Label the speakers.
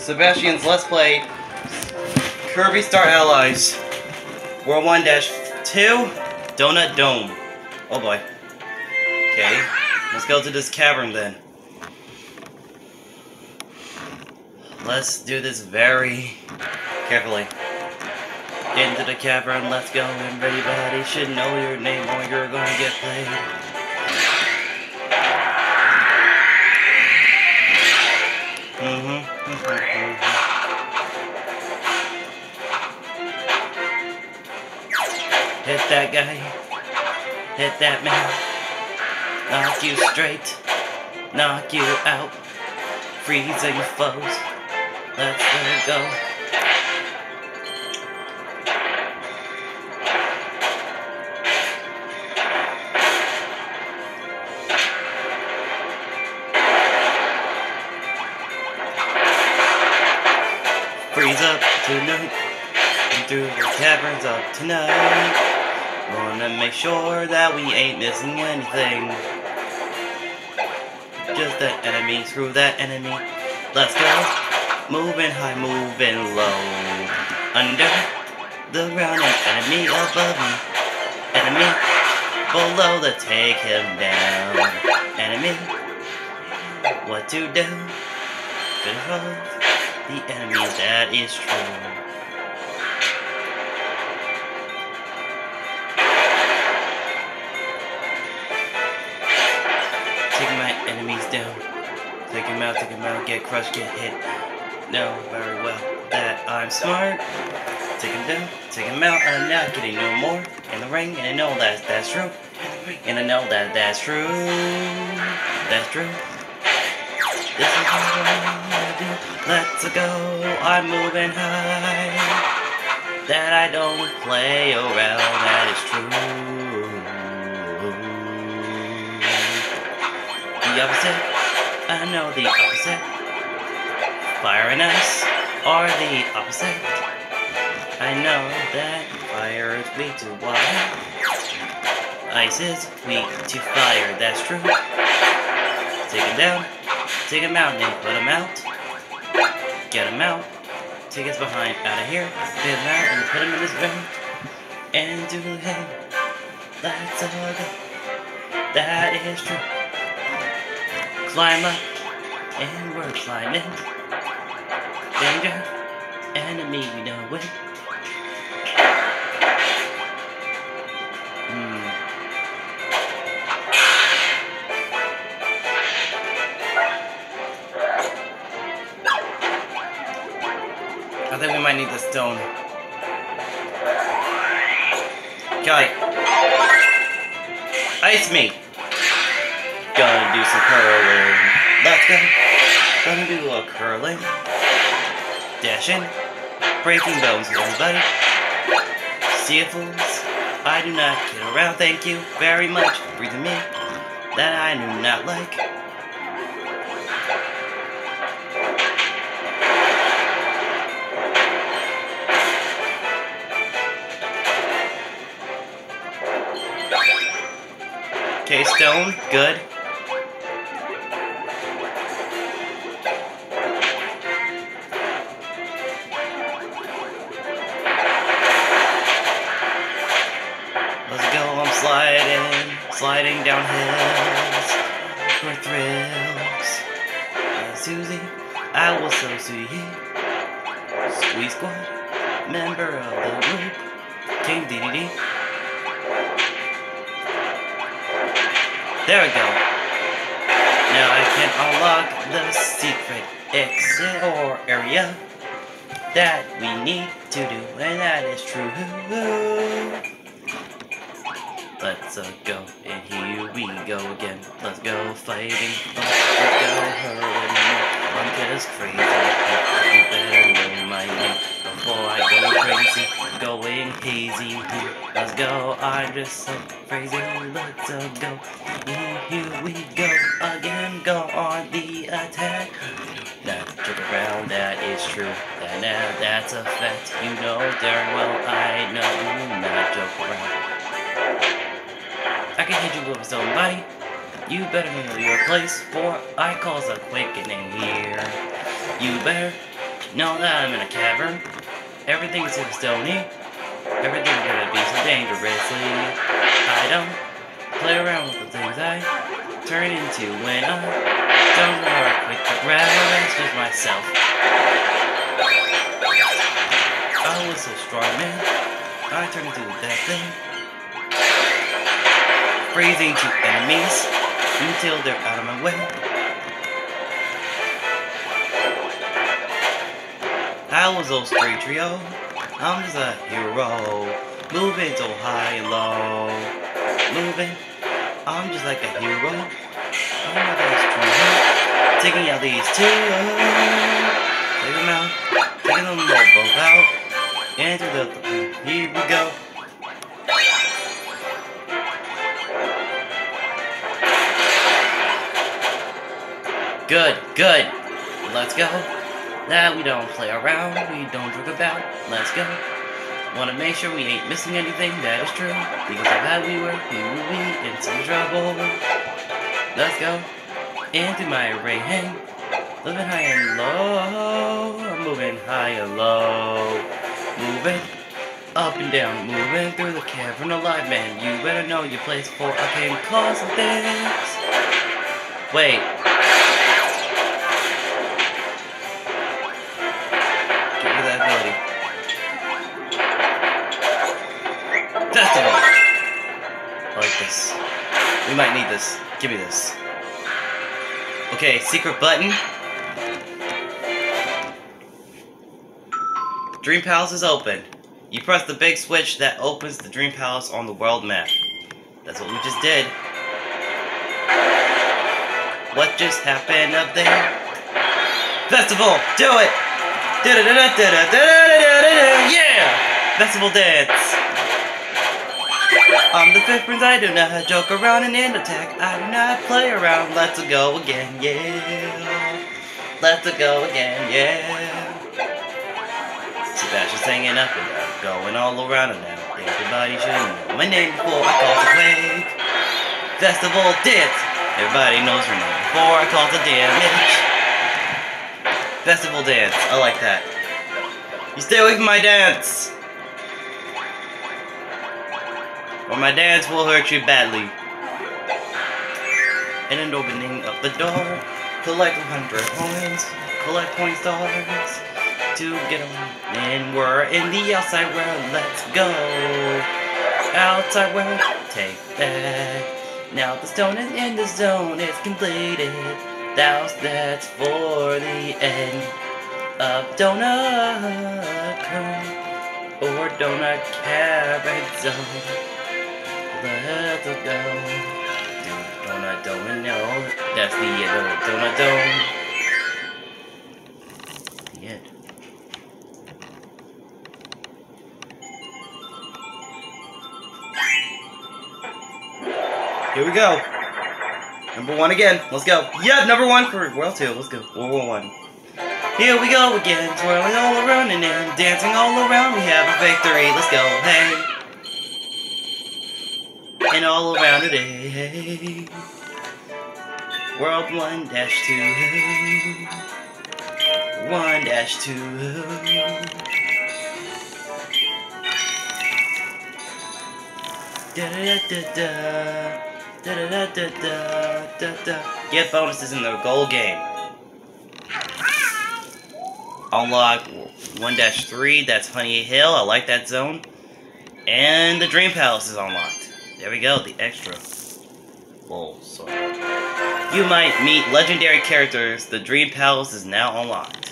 Speaker 1: Sebastian's Let's Play Kirby Star Allies World 1 2 Donut Dome. Oh boy. Okay, let's go to this cavern then. Let's do this very carefully. Into the cavern, let's go. Everybody should know your name or you're gonna get played. Hit that guy. Hit that man. Knock you straight. Knock you out. Freezing foes. Let's let go. Through the caverns of tonight. Wanna make sure that we ain't missing anything. Just that enemy, screw that enemy. Let's go. Moving high, moving low. Under the ground, an enemy above me. Enemy below the take him down. Enemy, what to do? Control the enemy, that is true. Out, take him out, get crushed, get hit. Know very well that I'm smart. Take him down, take him out, I'm not getting no more in the ring, and I know that that's true. And I know that that's true. That's true. This is what I do. Let's go. I'm moving high. That I don't play around. That is true. The opposite. I know the opposite. Fire and ice are the opposite. I know that fire is weak to water. Ice is weak to fire. That's true. Take him down. Take him out and put him out. Get him out. Take his behind out of here. Get him out and put him in his ring. And do him. That's all. That is true. Climb up. And we're climbing. Danger. Enemy we know it. Hmm. I think we might need the stone. It. Ice me. Gonna do some curling. Let's go. Gonna do a curling. Dashing. Breaking bones, everybody. See you fools. I do not kid around, thank you very much for breathing me. That I do not like. Okay, stone, good. Sliding, sliding down hills for thrills. And Susie, I will so sweet. Squeak Squad, member of the group, King Dedede. There we go. Now I can unlock the secret exit or area that we need to do, and that is true. Let's uh, go, and here we go again. Let's go fighting, let's go hurling. I'm just crazy. You better know my name before I go crazy, going hazy. Let's go, I'm just so crazy. Let's uh, go. Here we go again. Go on the attack. Not joke around, that is true. That now that's a fact. You know darn well I know. Not joke around. I can hit you with a stone body. You better know your place, for I cause a quickening here. You better Know that I'm in a cavern. Everything's so stony. Everything's gonna be so dangerously. I don't play around with the things I turn into when I don't work with the grab. That's just myself. I was so strong, man. I turned into that thing. Freezing to enemies until they're out of my way. I was those three trio. I'm just a hero. Moving so high and low. Moving. I'm just like a hero. I'm not. Taking out these two. Take them out. Taking them both out. Into the. Here we go. Good, good. Let's go. Now we don't play around, we don't joke about. Let's go. Wanna make sure we ain't missing anything, that is true. Because of how we were, we will be in some trouble. Let's go. Into my ring. Living high and low. I'm moving high and low. Moving up and down, moving through the cavern alive, man. You better know your place for I can cause this. Wait. We might need this. Give me this. Okay, secret button. Dream Palace is open. You press the big switch that opens the Dream Palace on the world map. That's what we just did. What just happened up there? Festival! Do it! Yeah! Festival dance! I'm the fifth prince, I do not joke around and in attack. I do not play around. Let's go again, yeah. Let's go again, yeah. Sebastian's hanging up and down, going all around and now. Everybody should know my name before I call the quake. Festival dance. Everybody knows her name before I call the damage. Festival dance. I like that. You stay away from my dance. Or my dance will hurt you badly. And an opening up the door. Collect 100 points. Collect point stars. To get them. And we're in the outside world. Let's go. Outside world. Take that. Now the stone is in the zone. It's completed. That's, that's for the end of Donut or Donut Carrot Zone. Let's go. Do Donut no. That's the end of Donut end. Here we go. Number one again. Let's go. Yeah, number one for World 2. Let's go. World War 1. Here we go again. Twirling all around and dancing all around. We have a victory. Let's go. Hey. And all around it. Hey. World 1 dash 2. 1 dash 2. Da da da da. Da da da da da da. Get bonuses in the goal game. Unlock 1-3, that's Honey Hill, I like that zone. And the Dream Palace is unlocked. There we go, the extra. Sorry. You might meet legendary characters, the Dream Palace is now unlocked.